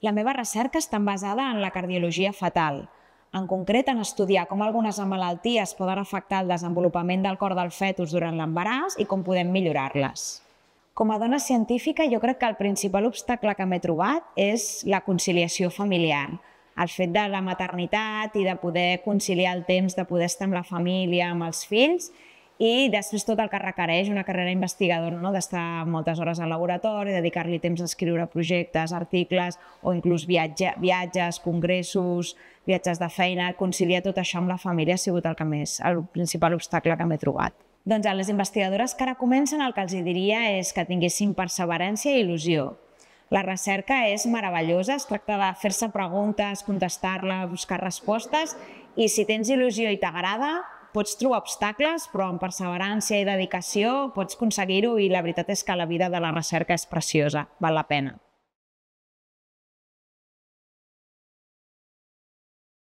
La meva recerca està basada en la cardiologia fetal, en concret en estudiar com algunes malalties poden afectar el desenvolupament del cor del fetus durant l'embaràs i com podem millorar-les. Com a dona científica, jo crec que el principal obstacle que m'he trobat és la conciliació familiar, el fet de la maternitat i de poder conciliar el temps de poder estar amb la família, amb els fills, i després tot el que requereix una carrera investigadora, no? d'estar moltes hores al laboratori, dedicar-li temps a escriure projectes, articles o inclús viatge, viatges, congressos, viatges de feina, conciliar tot això amb la família ha sigut el que més, el principal obstacle que m'he trobat. Doncs a les investigadores que ara comencen el que els diria és que tinguessin perseverància i il·lusió, la recerca és meravellosa, es tracta de fer-se preguntes, contestar-la, buscar respostes i si tens il·lusió i t'agrada, pots trobar obstacles, però amb perseverància i dedicació pots aconseguir-ho i la veritat és que la vida de la recerca és preciosa, val la pena.